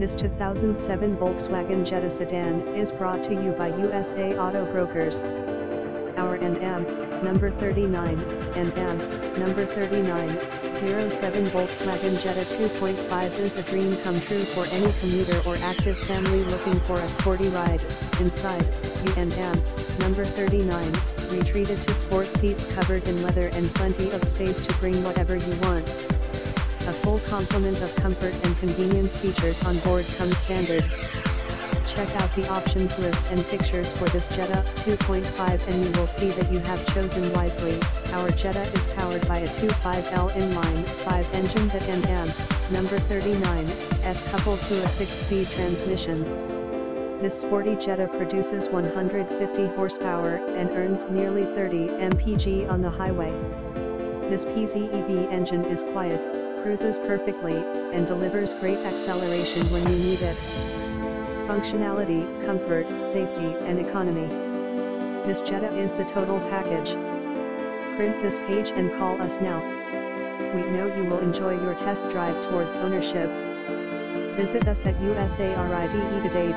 This 2007 Volkswagen Jetta sedan is brought to you by USA Auto Brokers. Our N.M. number 39, N.M. number 39, 07 Volkswagen Jetta 2.5 is a dream come true for any commuter or active family looking for a sporty ride. Inside, N.M. number 39, retreated to sport seats covered in leather and plenty of space to bring whatever you want. Complement of comfort and convenience features on board comes standard. Check out the options list and pictures for this Jetta 2.5 and you will see that you have chosen wisely. Our Jetta is powered by a 2.5L inline 5 engine that NM, number 39, S coupled to a 6-speed transmission. This sporty Jetta produces 150 horsepower and earns nearly 30 mpg on the highway. This PZEV engine is quiet, cruises perfectly, and delivers great acceleration when you need it. Functionality, comfort, safety, and economy. This Jetta is the total package. Print this page and call us now. We know you will enjoy your test drive towards ownership. Visit us at USARIDE today.